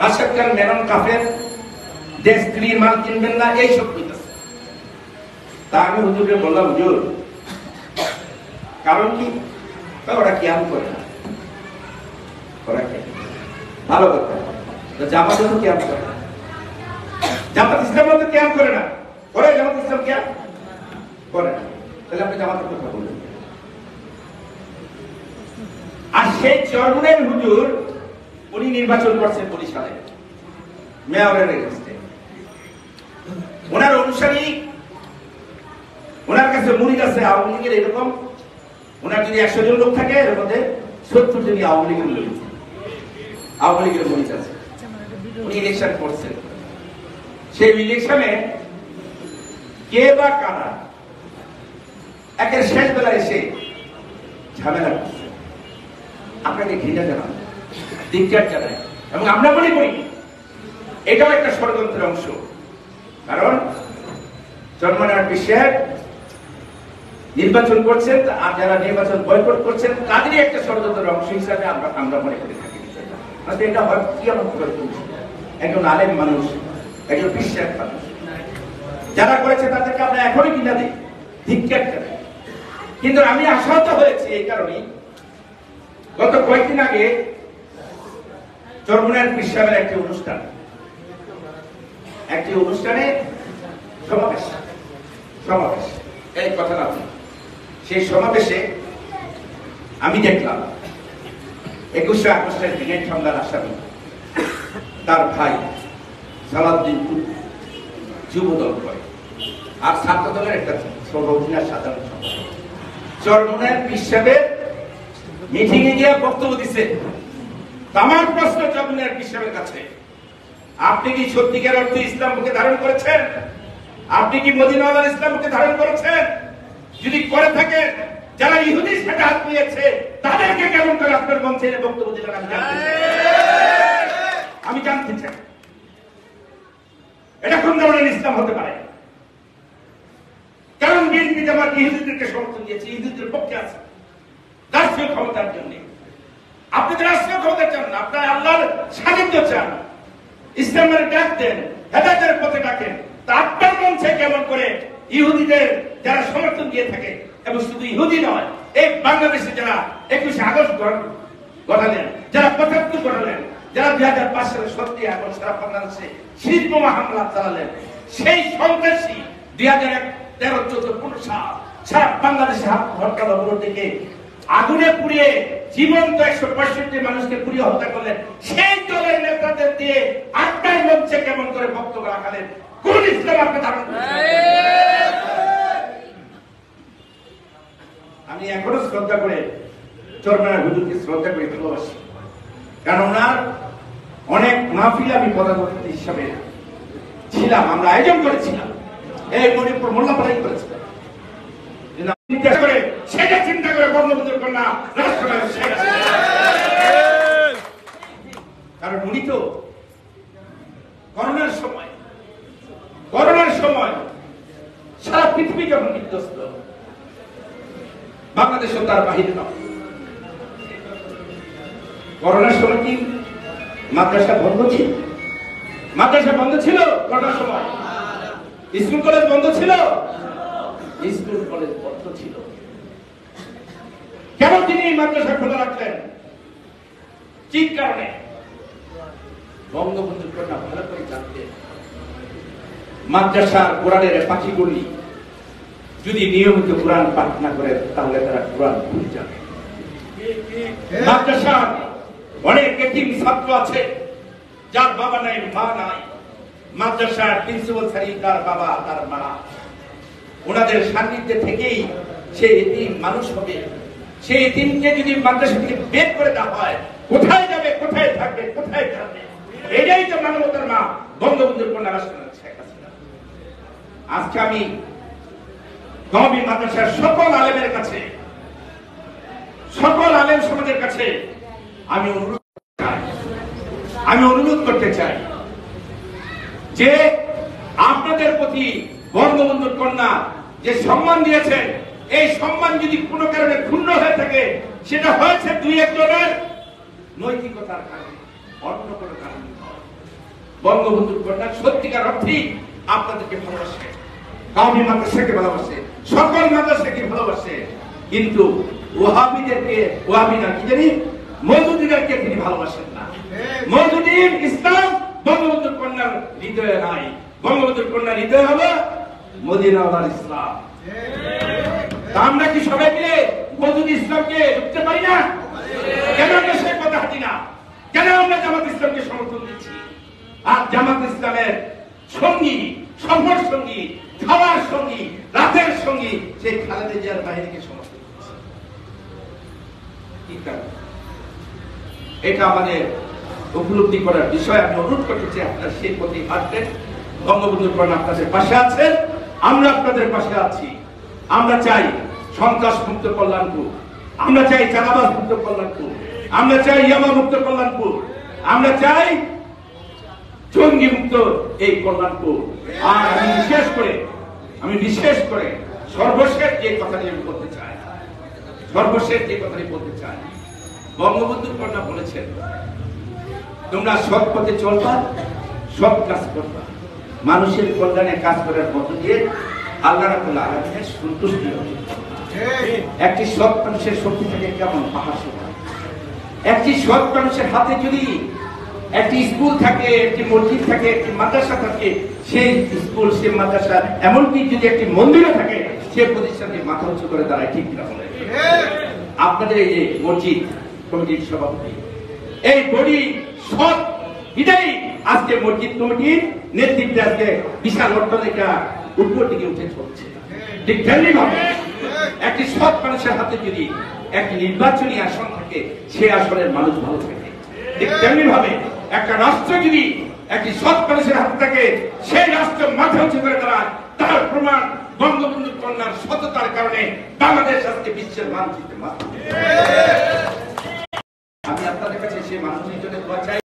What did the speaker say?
আশাক্কার মেনন কাফের দেশ স্ত্রীর মাল কিনবেন না এইসব কইতেছে। তা আমি হুজুরকে বললাম, হুজুর, কারণ কি? ওরা কিয়াম করে না। ওরা কি? ভালো কথা। জামাতে তো কিয়াম করে না। জামাত ইসলাম তো কিয়াম করে না। করে জামাত ইসলাম কিয়াম করে না। তাহলে আপনি জামাতের কথা বলবেন আর সেই চরমনের হুজুর উনি নির্বাচন করছেন বরিশালে মেয়রের এগেনস্টে ওনার অনুসারী, ওনার কাছে মুড়িদ আছে, আওয়ামী লীগের এরকম। ওনার যদি একশো জন লোক থাকে, এর মধ্যে সত্তর জনই আওয়ামী লীগের মুড়িদ আওয়ামী লীগের মুড়িদ আছে। উনি ইলেকশন করছেন। সেই ইলেকশনে কে বা কারা একের শেষ বেলা এসে ঝামেলা করছে। আপনাকে ঘৃণা ধিক্কার জানায় এবং আমরা মনে করি এটাও একটা ষড়যন্ত্রের অংশ। কারণ জন্মনার বিশ্বের নির্বাচন করছেন, আর যারা নির্বাচন বয়কট করছেন, তাদেরই একটা ষড়যন্ত্রের অংশ হিসাবে আমরা আমরা মনে করে থাকি। আসলে এটা হয় কি আমার একজন আলেম মানুষ, একজন বিশ্বাস মানুষ। যারা করেছে তাদেরকে আমরা এখনই কিনা দিই। ধিক্কার জানাই। কিন্তু আমি আশাহত হয়েছি এই কারণেই। গত কয়েকদিন আগে চরমনের বিশ্বের একটি অনুষ্ঠান। একটি অনুষ্ঠানে সমাবেশ সমাবেশ। এই কথা না সেই সমাবেশে আমি দেখলাম, একুশে আগস্টের দিনের সন্ধ্যার আসামি, তার ভাই সালাউদ্দিন যুবদল করে। আর ছাত্র দলের একটা সভাপতিরা সাধারণ সম্পাদক। চরমনের বিশ্বের মিটিং এ গিয়ে বক্তব্য দিচ্ছে আমার প্রশ্ন চরমনের বিশ্বের কাছে, আপনি কি সত্যিকার অর্থে ইসলাম মুখে ধারণ করেছেন? আপনি কি মদিনাওয়ালার ইসলাম মুখে ধারণ করেছেন? যদি করে থাকেন, যারা ইহুদি সেটা হাত নিয়েছে তাদেরকে কেমন করে আপনার মঞ্চে বক্তব্য দিলেন আমি জানতে চাই। এটা কোন ধরনের ইসলাম হতে পারে? কারণ বিএনপি জামাত ইহুদিদেরকে সমর্থন দিয়েছে, ইহুদিদের পক্ষে আছে। রাষ্ট্রীয় ক্ষমতার জন্য। আপনি তো রাষ্ট্রীয় ক্ষমতা চান না, আপনার আল্লাহর সান্নিধ্য চান, ইসলামের ডাক দেন, হেদায়তের পথে ডাকেন, তা আপনার মঞ্চে কেমন করে ইহুদিদের যারা সমর্থন দিয়ে থাকে, এবং শুধু ইহুদি নয়, এই বাংলাদেশে যারা একুশে আগস্ট গড়ালেন যারা পঁচাত্তর গড়ালেন যারা দুই হাজার পাঁচ সালে সত্যি আগস্ট সারা বাংলাদেশে শিল্প হামলা চালালেন, সেই সন্ত্রাসী দুই হাজার তেরো, চোদ্দ, পনেরো সাল সারা বাংলাদেশে হরতাল অবরোধ থেকে আগুনে পুড়িয়ে জীবন্ত একশো পঁয়ষট্টি মানুষকে পুড়িয়ে হত্যা করলেন। সেই দলের নেতাদের দিয়ে আটটাই মঞ্চে কেমন করে বক্তব্য রাখালেন? কোন ইসলাম আপনি ধারণ আমি এখনও শ্রদ্ধা করে চরমানা হুজুরকে শ্রদ্ধা করে, ভালোবাসি। কারণ ওনার অনেক মাহফিল আমি পদাধিকারী হিসাবে ছিলাম, আমরা আয়োজন করেছিলাম। এই মণিপুর মোল্লাপাড়াই করেছিলাম। কিন্তু আমি চিন্তা করে সেটা চিন্তা করে কারণ উনি তো করোনার সময় করোনার সময় সারা পৃথিবী যখন বিধ্বস্ত বাংলাদেশও তার বাহিরে নয়। করোনার সময় কি মাদ্রাসা বন্ধ ছিল? মাদ্রাসা বন্ধ ছিল করোনার সময়? স্কুল কলেজ বন্ধ ছিল? স্কুল কলেজ বন্ধ ছিল। কেন তিনি এই মাদ্রাসা খোলা রাখলেন। কি কারণে। বঙ্গবন্ধুর কন্যা ভালো করে জানতেন। মাদ্রাসার কোরআনের পাখি গুলি যদি নিয়মিত কোরআন পাঠ না করে, তাহলে তারা কোরআন ভুলে যাবে। মাদ্রাসার অনেক এতিম ছাত্র আছে, যার বাবা নাই, মা নাই। মাদ্রাসার প্রিন্সিপাল স্যারই তার বাবা, তার মা। ওনাদের সান্নিধ্যে থেকেই সে এতিম মানুষ হবে। সেই এতিমকে যদি মাদ্রাসা থেকে বের করে দেওয়া হয়, কোথায় যাবে, কোথায় থাকবে কোথায় থাকবে এটাই তো মানবতার মা। বঙ্গবন্ধুর কন্যা আজকে আমি গভীর মাদ্রাসার সকল আলেমের কাছে, সকল আলেম সমাজের কাছে আমি অনুরোধ আমি অনুরোধ করতে চাই যে আপনাদের প্রতি বঙ্গবন্ধুর কন্যা যে সম্মান দিয়েছেন এই সম্মান যদি কোনো কারণে ক্ষুণ্ণ হয়ে থাকে, সেটা হয়েছে দুই একজনের নৈতিকতার কারণে অন্য কোনো কারণে। বঙ্গবন্ধুর কন্যা সত্যিকার অর্থেই আপনাদেরকে ভালোবাসে। কাউমি মাদ্রাসাকে ভালোবাসে, সকল মাদ্রাসাকে ভালোবাসে। কিন্তু ওহাবিদেরকে ওহাবিনা কি জানি? মজুদিদেরকে তিনি ভালোবাসেন না। মজুদিন ইসলাম বঙ্গবন্ধুর কন্যার হৃদয়ে নাই। বঙ্গবন্ধুর কন্যার হৃদয় হবে মদিনাওয়ালার ইসলাম। আমরা কি সবাই মিলে মজুদ ইসলামকে ঢুকতে পারি না? কেন আমরা সে কথা হাঁটি না? কেন আমরা জামাত ইসলামকে সমর্থন দিচ্ছি? আর জামাত ইসলামের সঙ্গী সফর সঙ্গী খাওয়ার সঙ্গী, রাতের সঙ্গী সেই খালেদা জিয়ার বাহিনীকে সমর্থন দিচ্ছি? এটা আমাদের উপলব্ধি করার বিষয়। আমি অনুরোধ করতে চাই আপনারা সেই প্রতি হাঁটবেন। বঙ্গবন্ধুর প্রাণ আপনাদের পাশে আছেন আমরা আপনাদের পাশে আছি। আমরা চাই সন্ত্রাস মুক্ত কল্যাণপুর। আমরা চাই চাঁদাবাজ মুক্ত কল্যাণপুর। আমরা চাই ইয়ামা মুক্ত কল্যাণপুর। আমরা চাই জঙ্গি মুক্ত এই কল্যাণপুর। আর আমি বিশেষ করে, আমি বিশেষ করে সর্বশেষ যে কথাটি আমি বলতে চাই। সর্বশেষ যে কথাটি বলতে চাই। বঙ্গবন্ধু কন্যা বলেছেন, তোমরা সৎ পথে চলবা সব কাজ করবা। মানুষের কল্যাণে কাজ করার দিয়ে আল্লাহ রাবুল সন্তুষ্টি একটি সৎ মানুষের শক্তি থাকে কেমন? পাহাড় একটি সৎ মানুষের হাতে যদি একটি স্কুল থাকে, একটি মসজিদ থাকে, একটি মাদ্রাসা থাকে, সেই স্কুল সে মাদ্রাসা, এমনকি যদি একটি মন্দিরও থাকে, সে প্রতিষ্ঠানকে মাথা উঁচু করে দাঁড়ায়, ঠিক না বলে আপনাদের এই যে মসজিদ, কমিটির সভাপতি, এই বডি সৎ, এটাই আজকে মসজিদ কমিটির নেতৃত্বে আজকে বিশাল অট্টালিকা উপর দিকে উঠে চলছে। ঠিক তেমনি ভাবে একটি সৎ মানুষের হাতে যদি একটি নির্বাচনী আসন থাকে, সে আসনের মানুষ ভালো থাকে। ঠিক তেমনি ভাবে একটা রাষ্ট্র যদি একটি সৎ মানুষের হাতে থাকে, সেই রাষ্ট্র মাথা উঁচু করে দাঁড়ায়। তার প্রমাণ বঙ্গবন্ধু কন্যার সততার কারণে বাংলাদেশ আজকে বিশ্বের মানচিত্রে আমি আপনাদের কাছে সেই মানুষের জন্য দোয়া চাই।